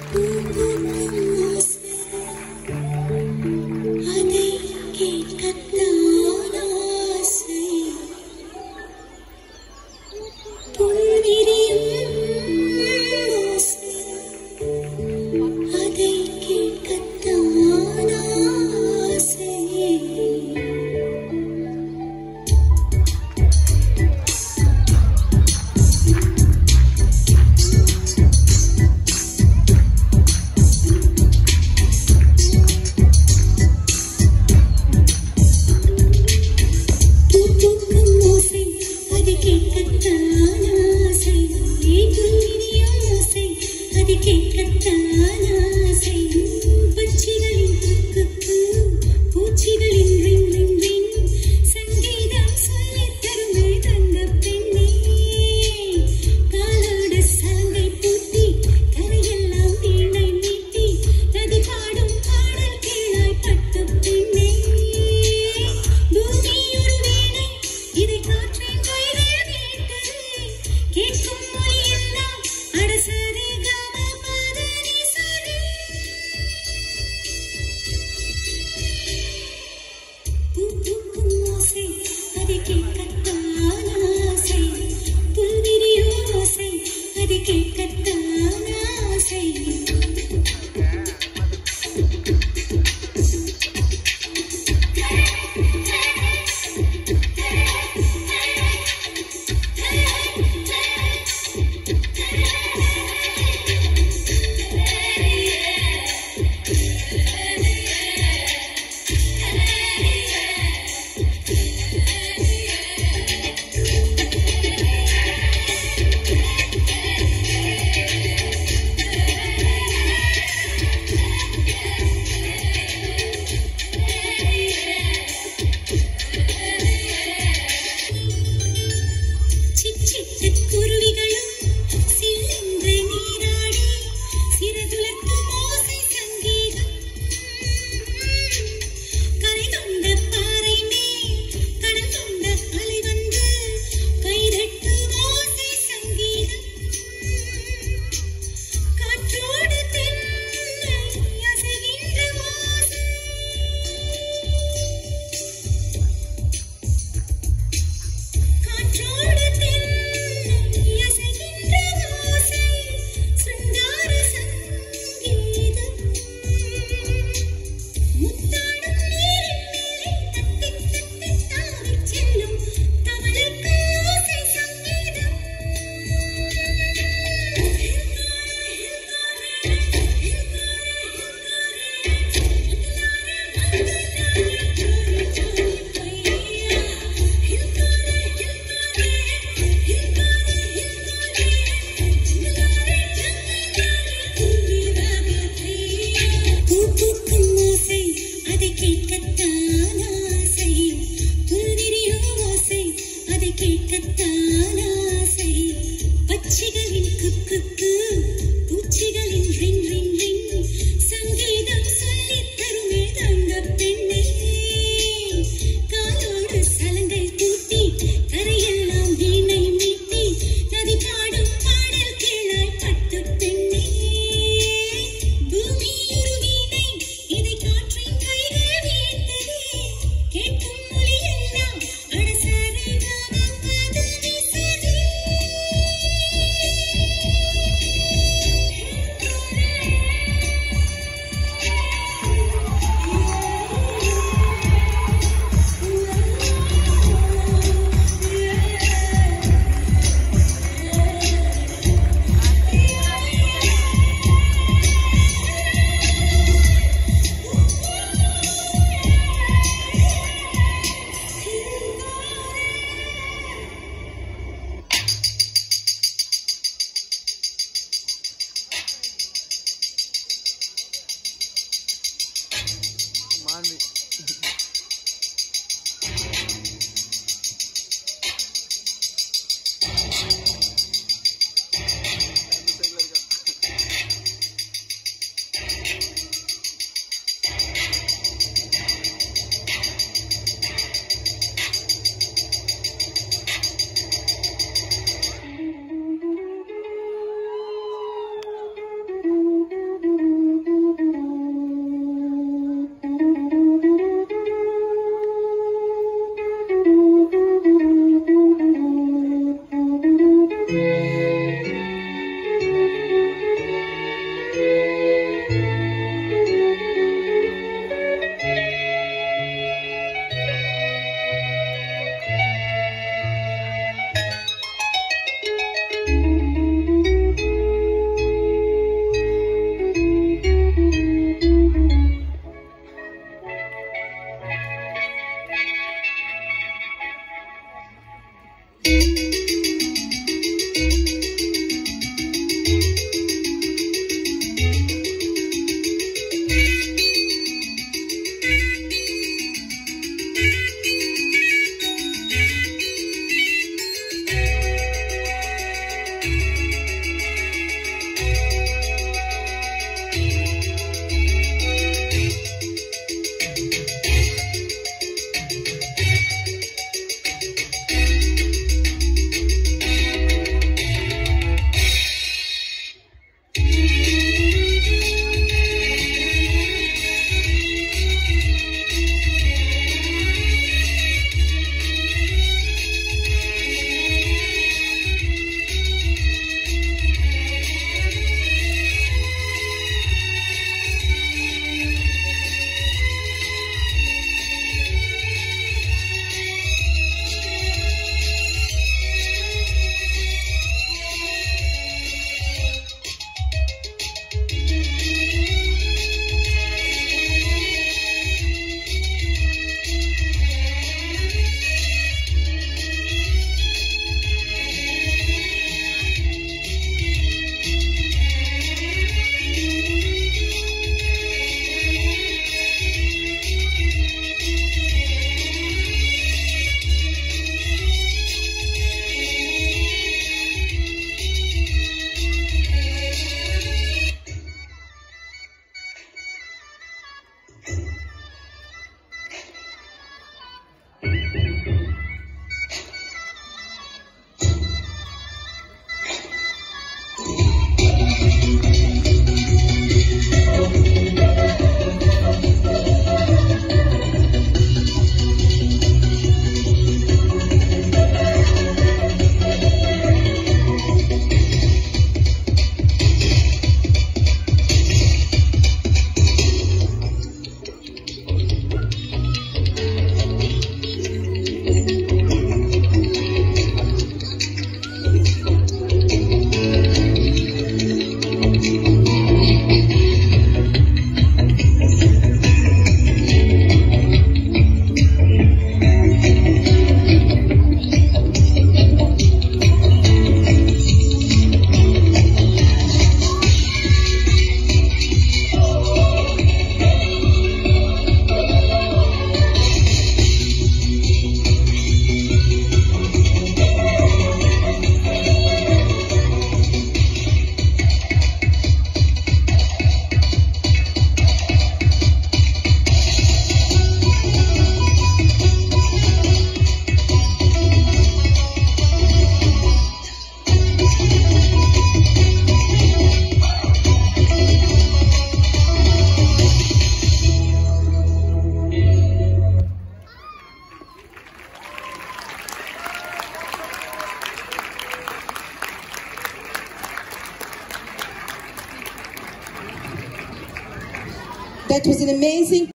Ooh. ಕಿಟಕಿ ಕತ್ತಾನ